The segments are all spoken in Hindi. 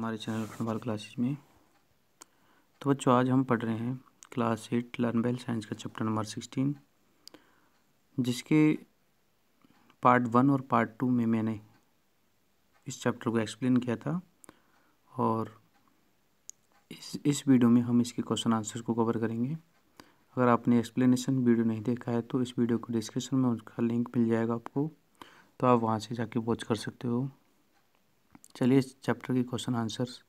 हमारे चैनल खनवाल क्लासेस में। तो बच्चों, आज हम पढ़ रहे हैं class eight learn bell science का चैप्टर नंबर सिक्सटीन जिसके पार्ट वन और पार्ट टू में मैंने इस चैप्टर को एक्सप्लेन किया था और इस इस वीडियो में हम इसके क्वेश्चन आंसर को कवर करेंगे। अगर आपने एक्सप्लेनेशन वीडियो नहीं देखा है तो इस वीडियो को डिस्क्रिप्शन में उसका लिंक मिल जाएगा आपको तो आप वहाँ से जाके वॉच कर सकते हो। चलिए इस चैप्टर के क्वेश्चन आंसर्स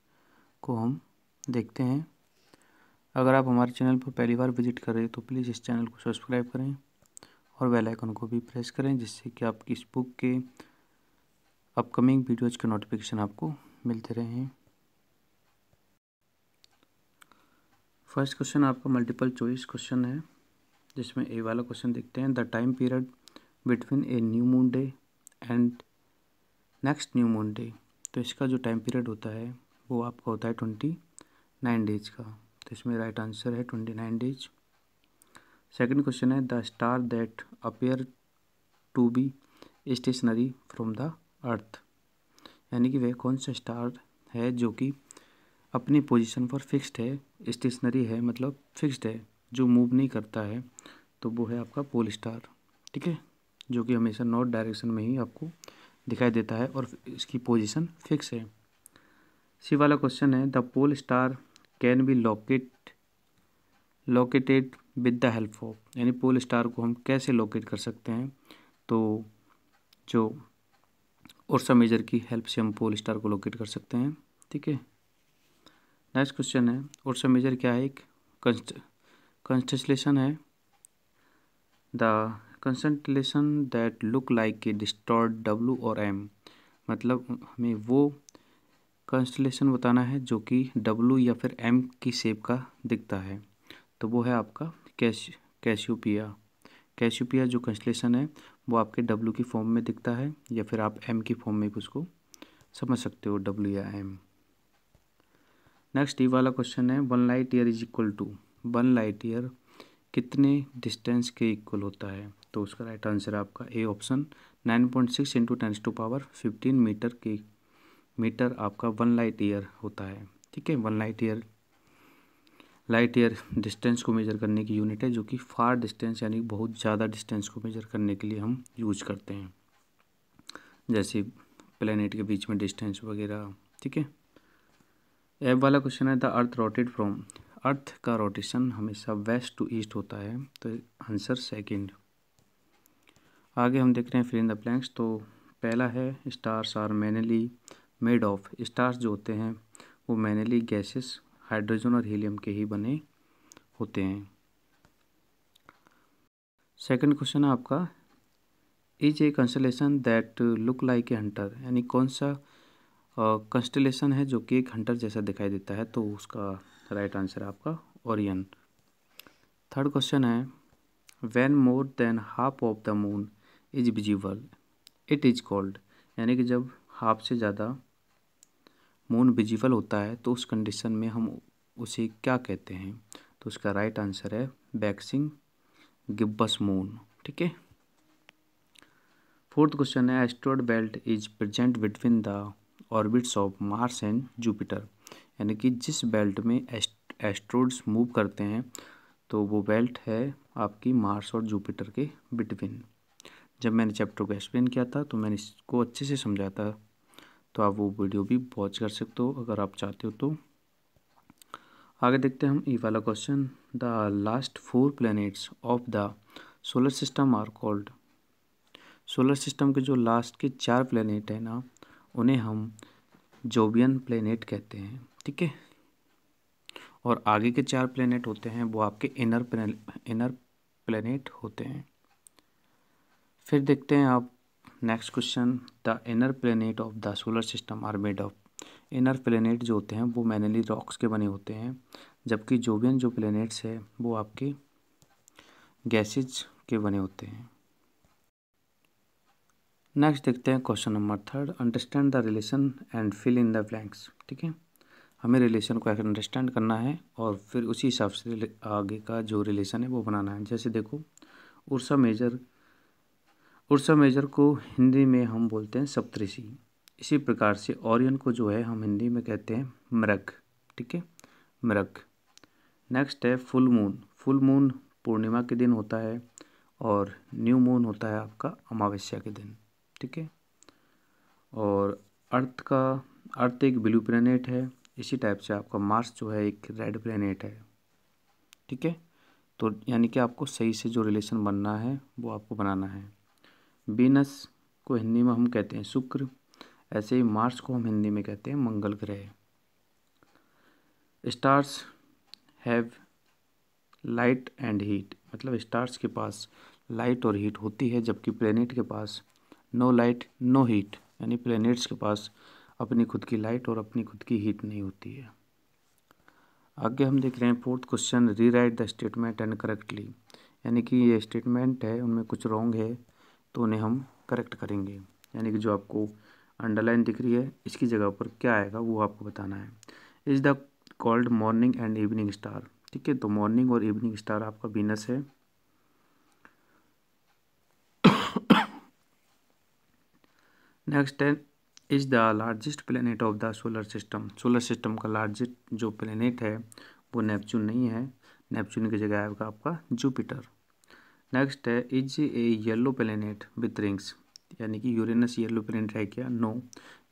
को हम देखते हैं। अगर आप हमारे चैनल पर पहली बार विज़िट कर रहे हैं तो प्लीज़ इस चैनल को सब्सक्राइब करें और बेल आइकन को भी प्रेस करें, जिससे कि आपकी इस बुक के अपकमिंग वीडियोज़ के नोटिफिकेशन आपको मिलते रहें। फ़र्स्ट क्वेश्चन आपका मल्टीपल चॉइस क्वेश्चन है, जिसमें ए वाला क्वेश्चन देखते हैं। The time period between a new moon day and next new moon day तो इसका जो टाइम पीरियड होता है, वो आपका होता है ट्वेंटी नाइन डेज़ का। तो इसमें राइट आंसर है twenty nine days second question है the star that appear to be stationary from the earth यानी कि वह कौन सा स्टार है जो कि अपनी पोजीशन पर फिक्स्ड है स्टेशनरी है मतलब फिक्स्ड है, जो मूव नहीं करता है तो वो है आपका पोल स्टार ठीक है? जो कि हमेशा नॉर्थ डायरेक्शन में ही आपको दिखाई देता है और इसकी पोजीशन फिक्स है। सी वाला क्वेश्चन है the pole star can be locate located with the help of यानी पोल स्टार को हम कैसे लोकेट कर सकते हैं? तो जो उर्सा मेजर की हेल्प से हम पोल स्टार को लोकेट कर सकते हैं, ठीक है? नेक्स्ट क्वेश्चन है उर्सा मेजर क्या है? एक कंस्ट कंस्टलेशन है। The concentration that look like a distorted W और एम मतलब हमें वो कंस्टलेशन बताना है जो कि डब्लू या फिर एम की शेप का दिखता है। तो वो है आपका कैश कैशियोपिया कैशियोपिया जो कंस्टलेशन है, वो आपके डब्लू की फॉर्म में दिखता है या फिर आप एम की फॉर्म में भी उसको समझ सकते हो डब्लू या एम नेक्स्ट ये वाला क्वेश्चन है one light year is equal to one light year कितने डिस्टेंस के इक्वल होता है? तो उसका राइट आंसर आपका A option nine point six into tens to power fifteen metre के मीटर आपका वन लाइट ईयर होता है। ठीक है? One light year light year distance को मेजर करने की यूनिट है, जो कि फार डिस्टेंस यानी बहुत ज़्यादा डिस्टेंस को मेजर करने के लिए हम यूज़ करते हैं। जैसे प्लेनेट के बीच में डिस्टेंस वगैरह, ठीक है? एब वाला क्वेश्चन है the earth rotated from earth का रोटेशन हमेशा वेस्ट टू ईस्ट होता है तो आंसर सेकंड आगे हम देख रहे हैं इन द ब्लैंक्स तो पहला है stars are mainly made of stars जो होते हैं, वो मैनली गैसेस हाइड्रोजन और हीलियम के ही बने होते हैं। सेकंड क्वेश्चन है आपका is a constellation that look like a hunter यानी कौन सा कंस्टलेशन है जो कि एक हंटर जैसा दिखाई देता है? तो उसका राइट आंसर आपका ओरियन थर्ड क्वेश्चन है when more than half of the moon is visible it is called यानी कि जब हाफ़ से ज़्यादा मून विजिबल होता है तो उस कंडीशन में हम उसे क्या कहते हैं? तो उसका राइट आंसर है बैक्सिंग गिब्बस मून ठीक है? फोर्थ क्वेश्चन है asteroid belt is present between the orbits of Mars and Jupiter यानी कि जिस बेल्ट में एस्ट्रोड्स मूव करते हैं तो वो बेल्ट है आपकी मार्स और जुपिटर के बिटवीन जब मैंने चैप्टर को एक्सप्लेन किया था तो मैंने इसको अच्छे से समझा था। तो आप वो वीडियो भी वॉच कर सकते हो, अगर आप चाहते हो तो। आगे देखते हैं हम ई वाला question the last four planets of the solar system are called solar system के जो लास्ट के चार प्लैनेट हैं ना, उन्हें हम जोबियन प्लेनेट कहते हैं, ठीक है? और आगे के चार प्लेनेट होते हैं, वो आपके इनर इनर प्लेनेट होते हैं। फिर देखते हैं आप next question the inner planet of the solar system are made of inner planet जो होते हैं, वो मैनली रॉक्स के बने होते हैं, जबकि जोबियन जो प्लेनेट्स है, वो आपके गैसेज के बने होते हैं। नेक्स्ट देखते हैं question number third understand the relation and fill in the blanks ठीक है? हमें रिलेशन को अंडरस्टैंड करना है, और फिर उसी हिसाब से आगे का जो रिलेशन है, वो बनाना है। जैसे देखो, उर्सा मेजर उर्सा मेजर को हिंदी में हम बोलते हैं सप्तऋषि। इसी प्रकार से ओरियन को जो है हम हिंदी में कहते हैं मृग, ठीक है? मृग। नेक्स्ट है फुल मून फुल मून पूर्णिमा के दिन होता है और न्यू मून होता है आपका अमावस्या के दिन, ठीक है? और अर्थ का, अर्थ एक ब्लू प्लेनेट है। इसी टाइप से आपका मार्स जो है एक रेड प्लेनेट है, ठीक है? तो यानी कि आपको सही से जो रिलेशन बनना है, वो आपको बनाना है। बीनस को हिंदी में हम कहते हैं शुक्र, ऐसे ही मार्स को हम हिंदी में कहते हैं मंगल ग्रह। Stars have light and heat मतलब स्टार्स के पास लाइट और हीट होती है, जबकि प्लेनेट के पास नो लाइट नो हीट यानी प्लेनेट्स के पास अपनी खुद की लाइट और अपनी खुद की हीट नहीं होती है। आगे हम देख रहे हैं fourth question rewrite the statement and correctly यानी कि ये स्टेटमेंट है, उनमें कुछ रॉन्ग है। तो उन्हें हम करेक्ट करेंगे। यानी कि जो आपको अंडरलाइन दिख रही है, इसकी जगह पर क्या आएगा, वो आपको बताना है। Is the called morning and evening star ठीक है तो मॉर्निंग और इवनिंग स्टार आपका बीनस है। नेक्स्ट है is the largest planet of the solar system solar system का लार्जेस्ट जो प्लेनेट है, वो नेपच्यून नहीं है। नेपच्यून की जगह आएगा आपका जुपिटर नेक्स्ट है is a yellow planet with rings यानी कि यूरेनस येलो प्लेनेट है क्या? नो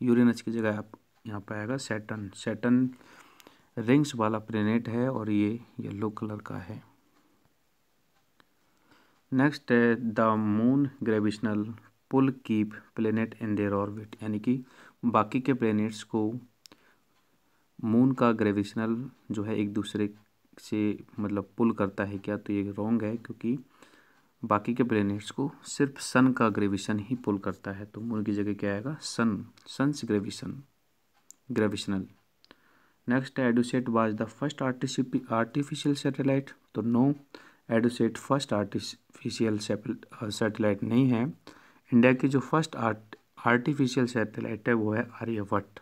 यूरेनस की जगह आप यहाँ पर आएगा सैटन सैटन रिंग्स वाला प्लेनेट है और ये येलो कलर का है। नेक्स्ट है the moon gravitational pull keep planet in their orbit यानी कि बाकी के प्लेनेट्स को मून का ग्रेविशनल जो है एक दूसरे से मतलब पुल करता है क्या? तो ये रॉन्ग है क्योंकि बाकी के प्लेनेट्स को सिर्फ़ सन का ग्रेविशन ही पुल करता है। तो मून की जगह क्या आएगा? Sun, sun's gravitation, gravitational. Next, EDUSAT was the first artificial satellite. तो no, EDUSAT first artificial satellite नहीं है। इंडिया की जो फ़र्स्ट आर्ट, आर्टिफिशियल सैटेलाइट है, वो है आर्यभट्ट।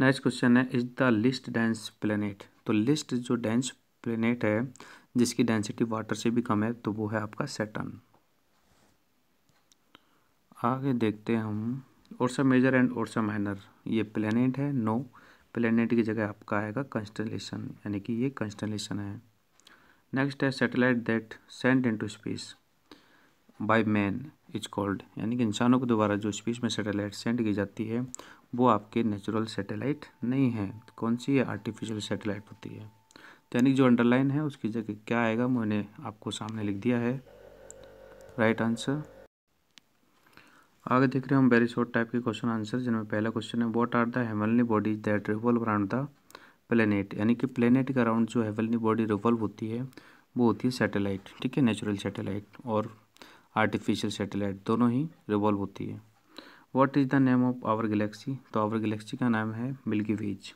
नेक्स्ट क्वेश्चन है, is the least dense planet? तो लिस्ट जो डेंस प्लेनेट है जिसकी डेंसिटी वाटर से भी कम है तो वो है आपका सेटन आगे देखते हैं हम. Ursa Major and Ursa Minor ये प्लेनेट है नो प्लेनेट की जगह आपका आएगा कंस्टलेशन यानी कि ये कंस्टलेशन है. नेक्स्ट है satellite that send into space by man is called यानी कि इंसानों के द्वारा जो स्पेस में सैटेलाइट सेंड की जाती है, वो आपके नेचुरल सैटेलाइट नहीं है. कौन सी है आर्टिफिशियल सैटेलाइट होती है? यानी जो अंडरलाइन है, उसकी जगह क्या आएगा, मैंने आपको सामने लिख दिया है। राइट आंसर आगे देख रहे हैं हम वेरी शॉर्ट टाइप के क्वेश्चन आंसर जिनमें पहला क्वेश्चन है what are the heavenly bodies that revolve around the planet यानी कि प्लेनेट के अराउंड जो हेवनली बॉडी रिवॉल्व होती है, वो होती है सैटेलाइट ठीक है? नेचुरल सैटेलाइट और आर्टिफिशियल सैटेलाइट दोनों ही रिवॉल्व होती है। What is the name of our galaxy तो आवर गैलेक्सी का नाम है मिल्की वेज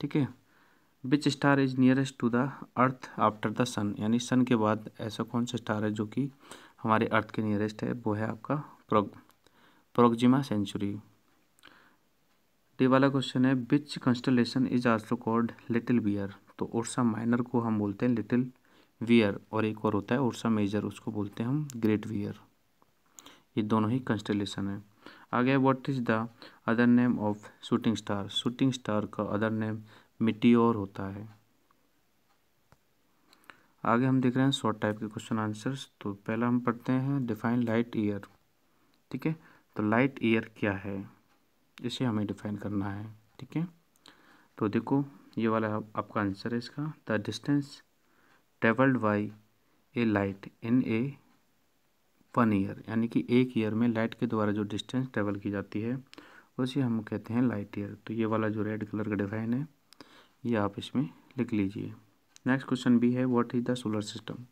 ठीक है? Which star is nearest to the earth after the sun यानी सन के बाद ऐसा कौन सा स्टार है जो कि हमारे अर्थ के नियरेस्ट है? वो है आपका प्रोग प्रोगजिमा सेंचुरी डी वाला क्वेश्चन है which constellation is also called little bear तो उर्सा माइनर को हम बोलते हैं लिटिल वियर और एक और होता है उर्सा मेजर उसको बोलते हैं हम ग्रेट वियर ये दोनों ही कंस्टलेशन है। आगे what is the other name of shooting star shooting star का अदर नेम मिट्टीओर होता है। आगे हम देख रहे हैं शॉर्ट टाइप के क्वेश्चन आंसर्स तो पहला हम पढ़ते हैं डिफाइन लाइट ईयर ठीक है? तो लाइट ईयर क्या है? इसे हमें डिफाइन करना है। ठीक है? तो देखो, ये वाला आपका आंसर है इसका। The distance travelled by a light in a one year यानी कि एक ईयर में लाइट के द्वारा जो डिस्टेंस ट्रेवल की जाती है, उसे हम कहते हैं लाइट ईयर तो ये वाला जो रेड कलर का डिफाइन है ये आप इसमें लिख लीजिए। नेक्स्ट क्वेश्चन भी है what is the solar system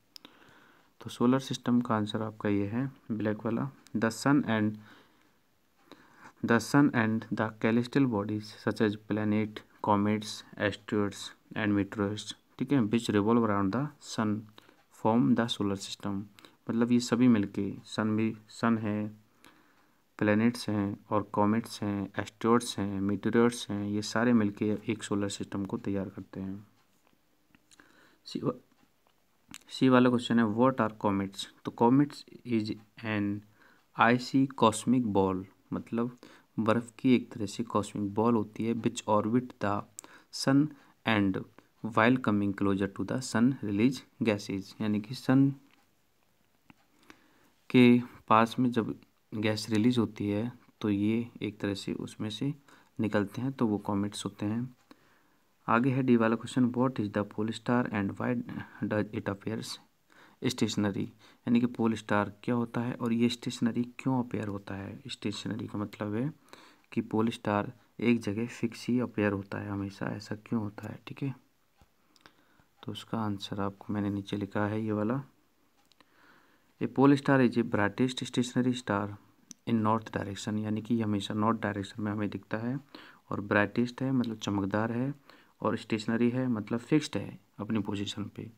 तो सोलर सिस्टम का आंसर आपका ये है ब्लैक वाला। The sun and the sun and the celestial bodies such as planet comets asteroids and meteoroids ठीक है which revolve around the sun form the solar system मतलब ये सभी मिलके सन भी सन है प्लैनेट्स हैं और कॉमेट्स हैं एस्ट्रॉइड्स हैं मीटरोइड्स हैं, ये सारे मिलके एक सोलर सिस्टम को तैयार करते हैं। सी सी वाला क्वेश्चन है व्हाट आर कॉमेट्स तो comets is an icy cosmic ball मतलब बर्फ़ की एक तरह से कॉस्मिक बॉल होती है which orbit the sun and while coming closer to the sun release gases यानी कि सन के पास में जब गैस रिलीज़ होती है तो ये एक तरह से उसमें से निकलते हैं तो वो कॉमेट्स होते हैं। आगे है डी वाला question what is the pole star and why does it appears stationary यानी कि पोल स्टार क्या होता है और ये स्टेशनरी क्यों अपेयर होता है? स्टेशनरी का मतलब है कि पोल स्टार एक जगह फिक्स ही अपेयर होता है हमेशा, ऐसा क्यों होता है? ठीक है? तो उसका आंसर आपको मैंने नीचे लिखा है ये वाला। A pole star is a brightest stationary star in north direction यानी कि हमेशा नॉर्थ डायरेक्शन में हमें दिखता है और ब्राइटेस्ट है मतलब चमकदार है और स्टेशनरी है मतलब फिक्स्ड है अपनी पोजीशन पे।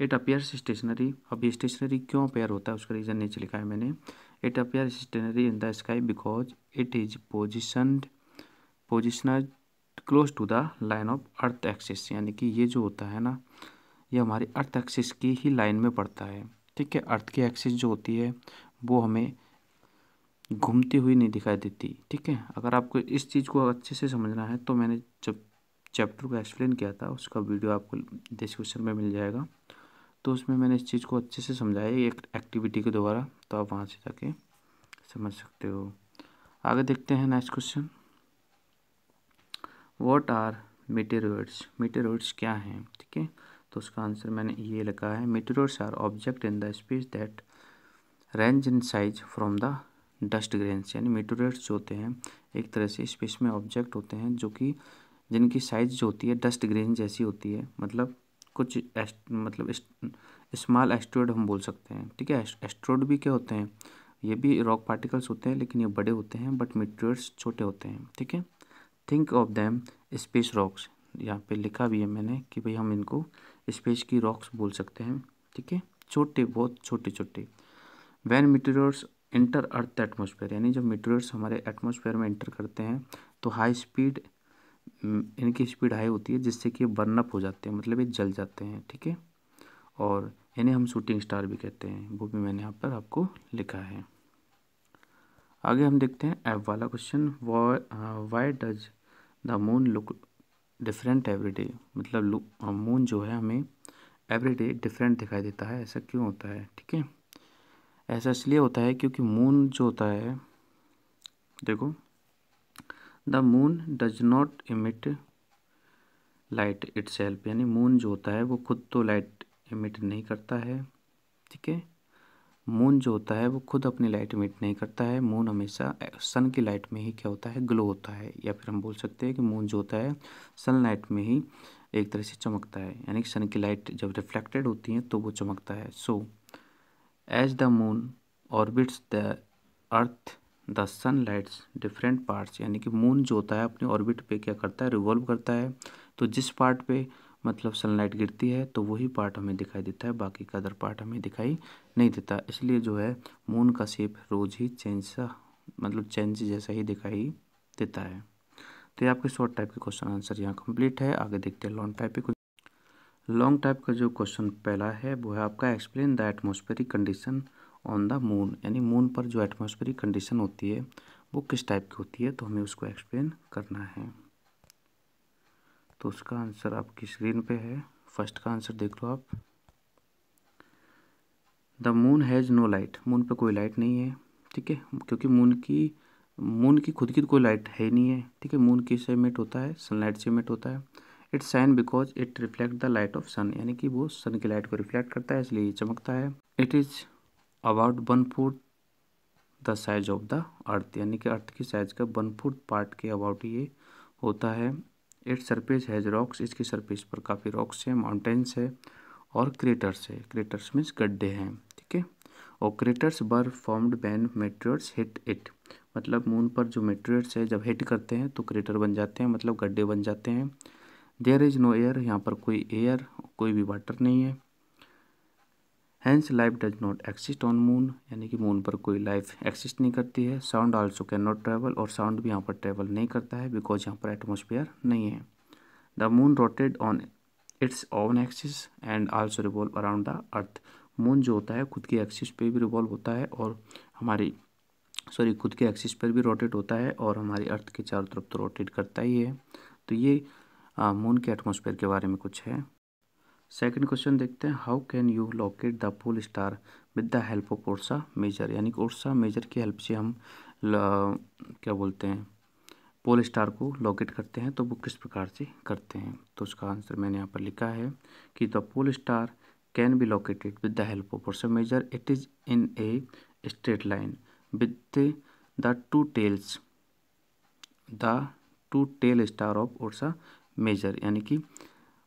इट अपेयर्स स्टेशनरी अब ये स्टेशनरी क्यों अपेयर होता है, उसका रीज़न नीचे लिखा है मैंने। It appear stationary in the sky because it is positioned positioned close to the line of earth axis यानी कि ये जो होता है ना, ये हमारी अर्थ एक्सिस की ही लाइन में पड़ता है। ठीक है, अर्थ की एक्सिस जो होती है, वो हमें घूमती हुई नहीं दिखाई देती, ठीक है? अगर आपको इस चीज़ को अच्छे से समझना है तो मैंने जब चैप्टर को एक्सप्लेन किया था, उसका वीडियो आपको डिस्क्रिप्शन में मिल जाएगा। तो उसमें मैंने इस चीज़ को अच्छे से समझाया एक एक्टिविटी के द्वारा तो आप वहाँ से जाके समझ सकते हो। आगे देखते हैं next question what are meteoroids meteoroids क्या हैं? ठीक है? तो उसका आंसर मैंने ये लिखा है meteoroids are object in the space that range in size from the dust grains यानी मीटेरोइड्स जो होते हैं एक तरह से स्पेस में ऑब्जेक्ट होते हैं जो कि जिनकी साइज़ जो होती है डस्ट ग्रेन जैसी होती है। मतलब कुछ एस्ट, मतलब स्मॉल एस्ट्रॉयड हम बोल सकते हैं। ठीक है? एस्ट्रॉयड भी क्या होते हैं? ये भी रॉक पार्टिकल्स होते हैं लेकिन ये बड़े होते हैं बट मीटर्स छोटे होते हैं। ठीक है? Think of them space rocks यहाँ पे लिखा भी है मैंने कि भाई हम इनको स्पेस की रॉक्स बोल सकते हैं, ठीक है? छोटे, बहुत छोटे छोटे। When meteors enter earth atmosphere यानी जब मीटर्स हमारे एटमोसफेयर में इंटर करते हैं तो हाई स्पीड इनकी स्पीड हाई होती है, जिससे कि ये बर्नअप हो जाते हैं मतलब ये जल जाते हैं, ठीक है? और इन्हें हम शूटिंग स्टार भी कहते हैं, वो भी मैंने यहाँ पर आपको लिखा है। आगे हम देखते हैं एफ़ वाला question why does the moon look different every मतलब मून जो है हमें एवरी डे डिफरेंट दिखाई देता है। ऐसा क्यों होता है? ठीक है? ऐसा इसलिए होता है क्योंकि मून जो होता है, देखो the moon does not emit light itself यानी मून जो होता है वो खुद तो लाइट इमिट नहीं करता है। ठीक है? मून जो होता है, वो खुद अपनी लाइट इमिट नहीं करता है। मून हमेशा सन की लाइट में ही क्या होता है? ग्लो होता है, या फिर हम बोल सकते हैं कि मून जो होता है सन लाइट में ही एक तरह से चमकता है। यानी कि सन की लाइट जब रिफ्लेक्टेड होती है तो वो चमकता है। So as the moon orbits the earth the sun lights different parts यानी कि मून जो होता है, अपने ऑर्बिट पे क्या करता है? रिवॉल्व करता है। तो जिस पार्ट पे मतलब सनलाइट गिरती है तो वही पार्ट हमें दिखाई देता है, बाकी का अदर पार्ट हमें दिखाई नहीं देता। इसलिए जो है मून का शेप रोज़ ही चेंज सा मतलब चेंज जैसा ही दिखाई देता है। तो ये आपके शॉर्ट टाइप के क्वेश्चन आंसर यहाँ कंप्लीट है। आगे देखते हैं लॉन्ग टाइप के लॉन्ग टाइप का जो क्वेश्चन पहला है, वो है आपका explain the atmospheric condition on the moon यानी मून पर जो एटमॉस्फेरिक कंडीशन होती है, वो किस टाइप की होती है तो हमें उसको एक्सप्लेन करना है। तो उसका आंसर आपकी स्क्रीन पे है। फ़र्स्ट का आंसर देख लो आप। The moon has no light. Moon पे कोई लाइट नहीं है, ठीक है? क्योंकि मून की मून की खुद की तो कोई लाइट है नहीं है, ठीक है? मून किस इमिट होता है? सनलाइट से इमिट होता है। It shine because it reflect the light of sun, यानी कि वो सन की लाइट को रिफ्लेक्ट करता है, इसलिए ये चमकता है। It is about one fourth the size of the earth, यानी कि अर्थ की साइज़ का वन फुट पार्ट के अबाउट ये होता है। इट सरफेस हैज़ रॉक्स इसकी सरफेस पर काफ़ी रॉक्स हैं माउंटेन्स है और क्रेटर्स है क्रेटर्स मीन्स गड्ढे हैं ठीक है और craters were formed when meteors hit it मतलब मून पर जो मेट्रियर्स है जब हिट करते हैं तो क्रेटर बन जाते हैं मतलब गड्ढे बन जाते हैं देयर इज़ नो एयर यहाँ पर कोई एयर कोई भी वाटर नहीं है hence life does not exist on moon यानी कि मून पर कोई लाइफ एक्सिस्ट नहीं करती है। Sound also can not travel और साउंड भी यहाँ पर ट्रैवल नहीं करता है बिकॉज़ यहाँ पर एटमोसफियर नहीं है। The moon rotated on its own axis and also revolve around the earth moon जो होता है, खुद के एक्सिस पे भी रिवॉल्व होता है और हमारी सॉरी खुद के एक्सिस पर भी रोटेट होता है और हमारी अर्थ के चारों तरफ़ तो रोटेट करता ही है। तो ये मून के एटमोसफेयर के बारे में कुछ है। सेकंड क्वेश्चन देखते हैं how can you locate the pole star with the help of Ursa Major यानी कि ओरसा मेजर की हेल्प से हम क्या बोलते हैं पोल स्टार को लोकेट करते हैं तो वो किस प्रकार से करते हैं? तो उसका आंसर मैंने यहाँ पर लिखा है कि the pole star can be located with the help of Ursa Major it is in a straight line with the two tails the two tail star of Ursa Major यानी कि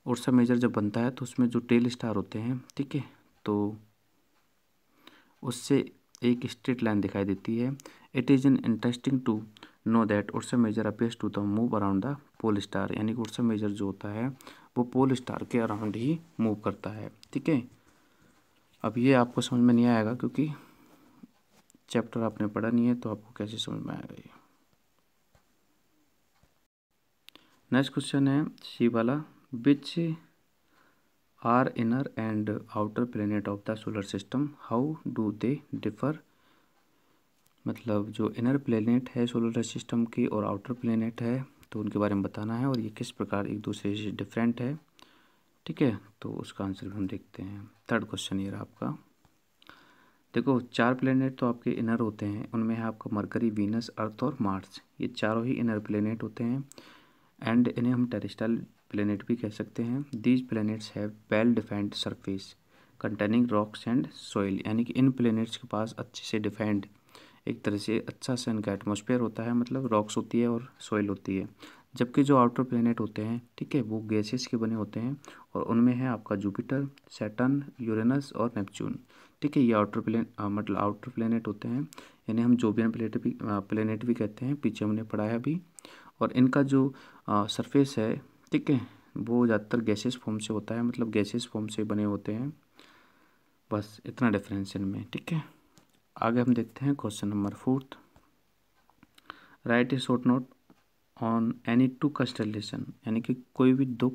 ओरसा मेजर जब बनता है तो उसमें जो टेल स्टार होते हैं, ठीक है तो उससे एक स्ट्रेट लाइन दिखाई देती है। It is an interesting to know that Ursa Major appears to the move around the pole star यानी कि उर्सा मेजर जो होता है, वो पोल स्टार के अराउंड ही मूव करता है, ठीक है। अब ये आपको समझ में नहीं आएगा क्योंकि चैप्टर आपने पढ़ा नहीं है तो आपको कैसे समझ में आएगा ये? नेक्स्ट क्वेश्चन है सी वाला। Which are inner and outer planet of the solar system how do they differ मतलब जो इनर प्लेनेट है सोलर सिस्टम की और आउटर प्लेनेट है तो उनके बारे में बताना है और ये किस प्रकार एक दूसरे से डिफरेंट है। ठीक है तो उसका आंसर भी हम देखते हैं। थर्ड क्वेश्चन ये रहा आपका। देखो, चार प्लेनेट तो आपके इनर होते हैं, उनमें है आपका मरकरी वीनस अर्थ और मार्स ये चारों ही इनर प्लेनेट होते हैं। एंड इन्हें हम टेरिस्टल प्लेनेट भी कह सकते हैं। These planets have well defined surface containing rocks and soil यानी कि इन प्लेनेट्स के पास अच्छे से डिफाइंड एक तरह से अच्छा सा इनका एटमोसफेयर होता है मतलब रॉक्स होती है और सॉइल होती है। जबकि जो आउटर प्लेनेट होते हैं, ठीक है, वो गैसेस के बने होते हैं और उनमें है आपका जुपिटर सैटर्न यूरेनस और नेपच्यून ठीक है, ये आउटर प्लेन मतलब आउटर प्लेनेट होते हैं। इन्हें हम जोबियन प्लेट भी प्लेनेट भी कहते हैं, पीछे हमने पढ़ा है अभी। और इनका जो सरफेस है ठीक है, वो ज़्यादातर गैसेस फॉर्म से होता है मतलब गैसेस फॉर्म से बने होते हैं। बस इतना डिफरेंस इनमें, ठीक है। आगे हम देखते हैं question number fourth write a short note on any two constellation यानी कि कोई भी दो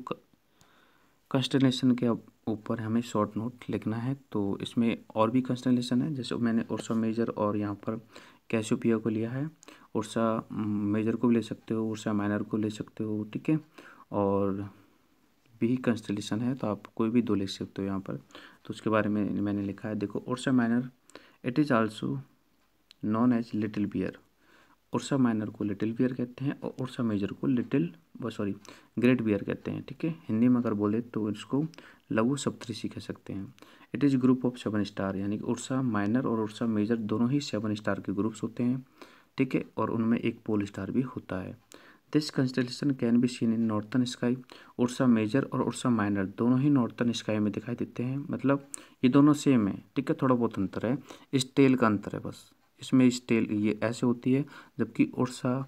कंस्टलेशन के ऊपर हमें शॉर्ट नोट लिखना है तो इसमें और भी कंस्टलेशन है, जैसे मैंने उर्सा मेजर और यहाँ पर कैशोपिया को लिया है। उर्सा मेजर को भी ले सकते हो उर्सा माइनर को ले सकते हो, ठीक है। और भी कंस्टलेशन है तो आप कोई भी दो लिख सकते हो यहाँ पर। तो उसके बारे में मैंने लिखा है, देखो Ursa Minor it is also known as little bear Ursa Minor को लिटिल बियर कहते हैं और उर्सा मेजर को लिटिल सॉरी ग्रेट बियर कहते हैं, ठीक है? हिंदी में अगर बोले तो इसको लघु सप्तऋषि कह सकते हैं। It is group of seven star यानी कि उर्सा माइनर और उर्सा मेजर दोनों ही सेवन स्टार के ग्रुप्स होते हैं, ठीक है? और उनमें एक पोल स्टार भी होता है। This constellation can be seen in northern sky Ursa Major और उर्सा माइनर दोनों ही नॉर्थन स्काई में दिखाई देते हैं। मतलब ये दोनों सेम है, ठीक है? थोड़ा बहुत अंतर है। इस टेल का अंतर है बस। इसमें इस टेल ये ऐसे होती है, जबकि उर्सा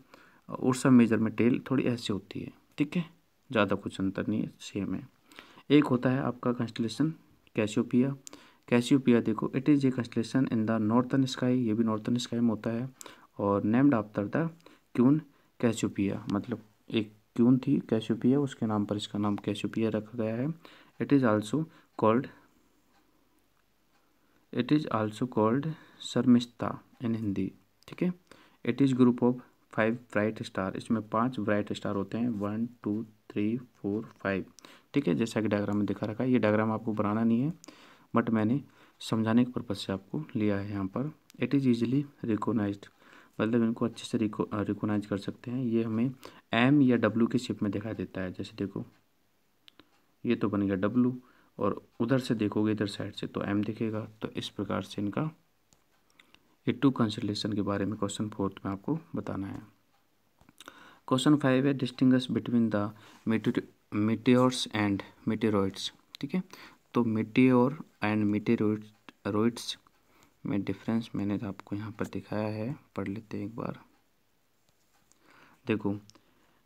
उर्सा मेजर में टेल थोड़ी ऐसे होती है, ठीक है? ज़्यादा कुछ अंतर नहीं है सेम है। एक होता है आपका कंस्टलेशन कैशियोपिया कैशियोपिया देखो it is a constellation in the northern sky ये भी नॉर्थन स्काई में होता है। और named after the queen Cassiopeia मतलब एक क्यून थी कैशोपिया उसके नाम पर इसका नाम कैशोपिया रखा गया है। It is also called it is also called Sharmishtha in Hindi, ठीक है? It is group of five bright star इसमें पाँच ब्राइट स्टार होते हैं। One two three four five ठीक है? जैसा कि डायग्राम में दिखा रखा है, ये डायग्राम आपको बनाना नहीं है बट मैंने समझाने के पर्पज़ से आपको लिया है यहाँ पर। इट इज़ ईजिली रिकोगनाइज्ड मतलब इनको अच्छे से रिको रिकोनाइज कर सकते हैं। ये हमें एम या डब्लू के शेप में दिखाई देता है, जैसे देखो। ये तो बन गया डब्लू और उधर से देखोगे, इधर साइड से तो एम दिखेगा। तो इस प्रकार से इनका ये टू कंसलेशन के बारे में क्वेश्चन फोर्थ में आपको बताना है। क्वेश्चन फाइव है distinguish between the meteors and meteoroids ठीक है? तो मीटियोर एंड मीटेरॉइड्स में डिफरेंस मैंने तो आपको यहाँ पर दिखाया है। पढ़ लेते हैं एक बार। देखो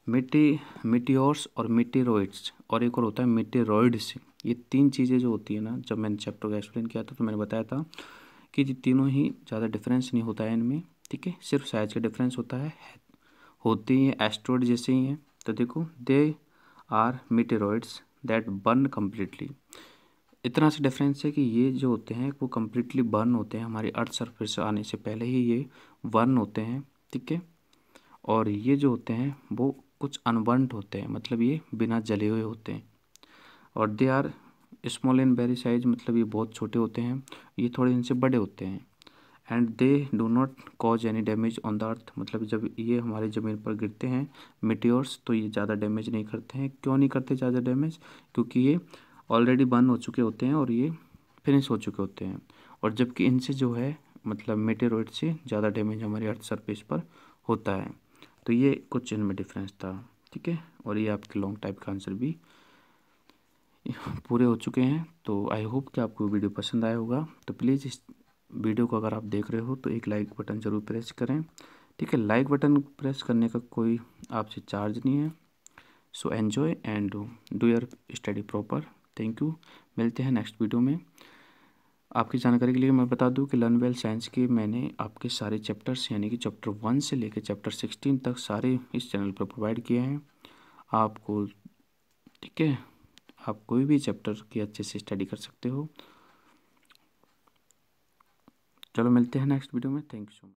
मिट्टी मिट्योर्स और मिट्टीरोइड्स और एक और होता है मिट्टीरोइड्स ये तीन चीज़ें जो होती है ना, जब मैंने चैप्टर का एक्सप्लेन किया था तो मैंने बताया था कि ये तीनों ही ज़्यादा डिफरेंस नहीं होता है इनमें, ठीक है? सिर्फ़ साइज़ का डिफरेंस होता है, होते ही एस्ट्रॉइड जैसे ही हैं। तो देखो they are meteoroids that burn completely इतना सा डिफरेंस है कि ये जो होते हैं, वो कम्प्लीटली बर्न होते हैं। हमारी अर्थ सरफेस आने से पहले ही ये बर्न होते हैं, ठीक है? और ये जो होते हैं, वो कुछ अनबर्नड होते हैं मतलब ये बिना जले हुए होते हैं। और they are small and very size मतलब ये बहुत छोटे होते हैं, ये थोड़े इनसे बड़े होते हैं। And they do not cause any damage on the earth मतलब जब ये हमारी ज़मीन पर गिरते हैं मिट्योर्स तो ये ज़्यादा डैमेज नहीं करते हैं। क्यों नहीं करते ज़्यादा डैमेज क्योंकि ये ऑलरेडी बर्न हो चुके होते हैं और ये फिनिश हो चुके होते हैं। और जबकि इनसे जो है मतलब मेटेरोइड से ज़्यादा डैमेज हमारी अर्थ सरफेस पर होता है। तो ये कुछ इनमें डिफरेंस था, ठीक है? और ये आपके लॉन्ग टाइप का आंसर भी पूरे हो चुके हैं। तो आई होप कि आपको वीडियो पसंद आया होगा। तो प्लीज़ इस वीडियो को अगर आप देख रहे हो तो एक लाइक बटन ज़रूर प्रेस करें। ठीक है लाइक बटन प्रेस करने का कोई आपसे चार्ज नहीं है। So enjoy and do your study proper thank you मिलते हैं नेक्स्ट वीडियो में। आपकी जानकारी के लिए मैं बता दूँ कि लर्न वेल साइंस के मैंने आपके सारे चैप्टर्स यानी कि चैप्टर वन से लेकर चैप्टर सिक्सटीन तक सारे इस चैनल पर प्रोवाइड किए हैं। आपको, ठीक है? आप कोई भी चैप्टर की अच्छे से स्टडी कर सकते हो। चलो मिलते हैं नेक्स्ट वीडियो में। Thank you so much